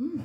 Mm.